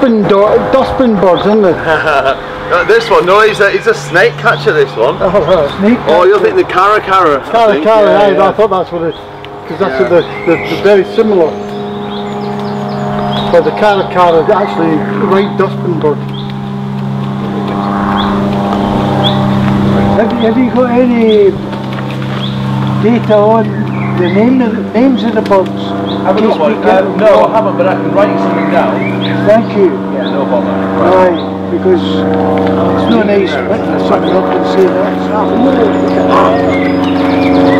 dustbin dustbin birds, isn't it? Uh, this one, no, he's a, he's a snake catcher, this one. Oh, snake Oh, you'll think the caracara. I Cara think. cara, Yeah, yeah. I thought that's what it because that's Yeah. what the, the, the very similar. But the caracara is actually a right dustbin bird. Have, have you got any data on the name the, names of the birds? Haven't got one. Uh, no, I haven't, but I can write something down. Thank you. Yeah, no bother. Right, because it's not nice picking something up and say Leave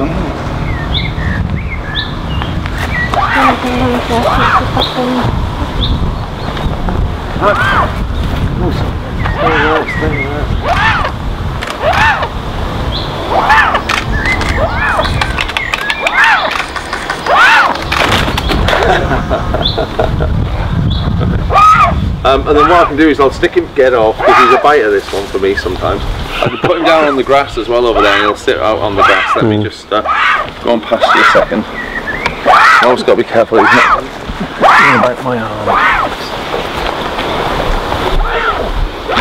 It's rude, isn't it? Um, and then what I can do is I'll stick him, get off, because he's a biter this one for me sometimes. I can put him down on the grass as well over there and he'll sit out on the grass. Let me just uh, go on past you a second. I always got to be careful he's not gonna bite my arm.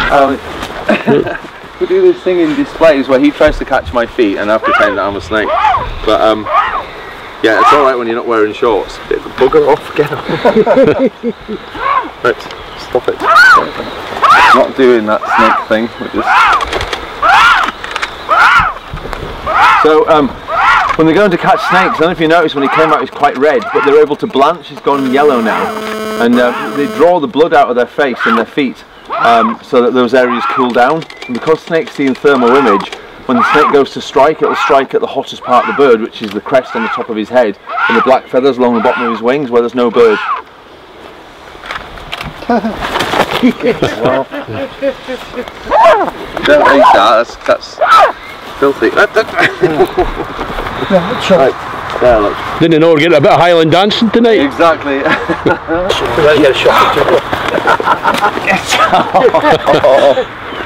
Um, we do this thing in displays where he tries to catch my feet and I pretend that I'm a snake. But um, yeah, it's alright when you're not wearing shorts. Get the bugger off, get off. right, stop it. Not doing that snake thing. We're just... So um, when they're going to catch snakes, I don't know if you noticed when he came out, he's quite red, but they're able to blanch. He's gone yellow now, and uh, they draw the blood out of their face and their feet um, so that those areas cool down. And because snakes see in thermal image, when the snake goes to strike, it'll strike at the hottest part of the bird, which is the crest on the top of his head, and the black feathers along the bottom of his wings, where there's no bird. Don't eat that. That's that's filthy. right, there, look. Didn't know we're getting a bit of Highland dancing tonight. Exactly.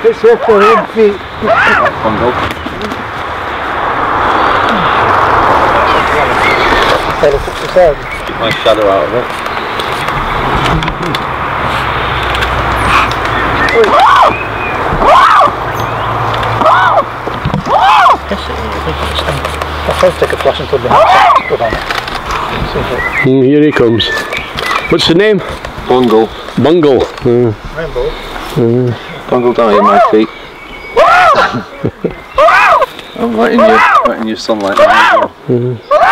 It's here for him feet. Bungle. Keep my shadow out of it. I'll take a flash until the house. On it. Mm, here he comes. What's the name? Bungle. Bungle. Uh, Rainbow. Bungle down in my feet. I'm right in your, right in your sunlight now as well.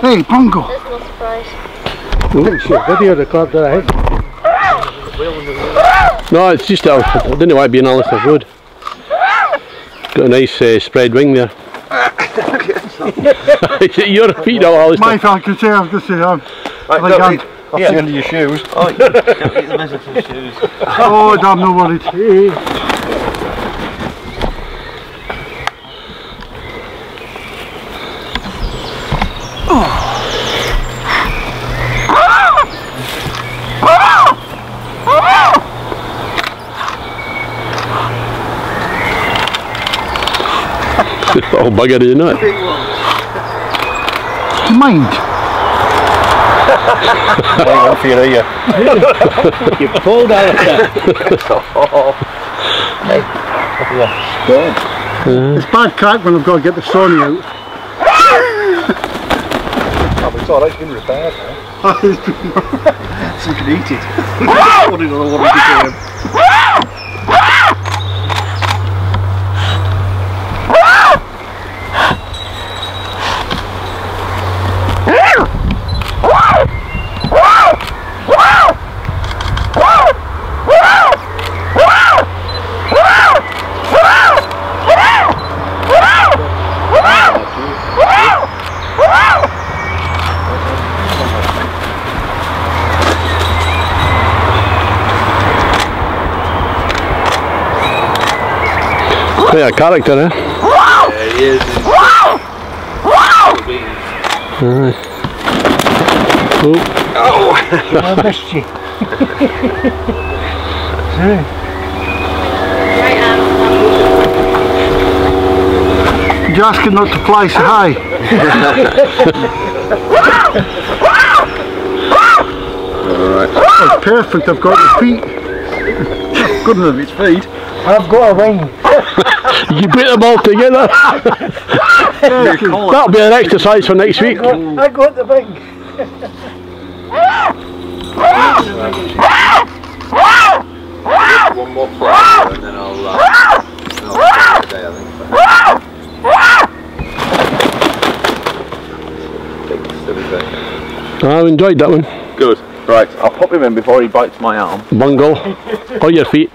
Hey, Pongo. There's no surprise. Thanks, your video record that I had. No, it's just uh, I didn't know why it'd be an Alistair Road. Got a nice uh, spread wing there. Is it your feet now, Alistair? Mike, I can say, I can say, I'm, Right, like, don't I'm, eat- I'll see under your shoes. Oh, you don't eat the miserable shoes. Oh, damn, no worries. oh, bugger, is it not? Mind. You pulled Alistair. It's bad crack when I've got to get the Sony out. Oh, it's alright, it's been repaired eh? now. so you can eat it. What did I want to do? Quite a character, eh? Yeah, he is. Oh, I missed you. Right arm. Did you ask him not to fly so high? Alright. That's perfect, I've got the feet. Good enough, its feet. I've got a wing. You put them all together. That'll be an exercise for next week. I got the wing. One more fly and then I'll, uh, then I'll call day, I think. Big silly. I enjoyed that one. Good. Right, I'll pop him in before he bites my arm. Bungle. Or your feet.